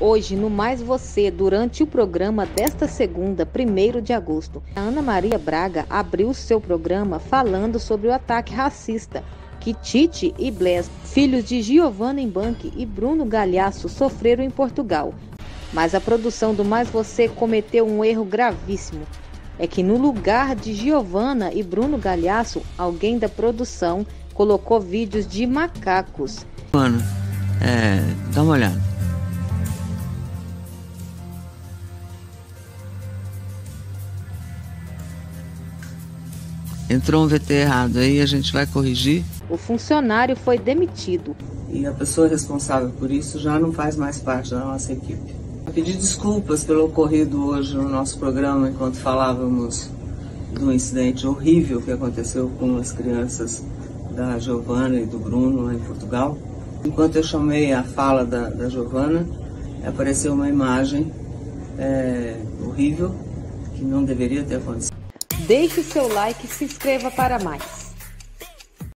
Hoje, no Mais Você, durante o programa desta segunda, 1 de agosto, a Ana Maria Braga abriu seu programa falando sobre o ataque racista que Tite e Bless, filhos de Giovanna Embanque e Bruno Galhaço, sofreram em Portugal. Mas a produção do Mais Você cometeu um erro gravíssimo. É que no lugar de Giovanna e Bruno Galhaço, alguém da produção colocou vídeos de macacos. Mano, é, dá uma olhada. Entrou um VT errado, aí a gente vai corrigir. O funcionário foi demitido. E a pessoa responsável por isso já não faz mais parte da nossa equipe. Pedir desculpas pelo ocorrido hoje no nosso programa, enquanto falávamos do incidente horrível que aconteceu com as crianças da Giovana e do Bruno lá em Portugal. Enquanto eu chamei a fala da, da Giovana, apareceu uma imagem é, horrível que não deveria ter acontecido. Deixe o seu like e se inscreva para mais.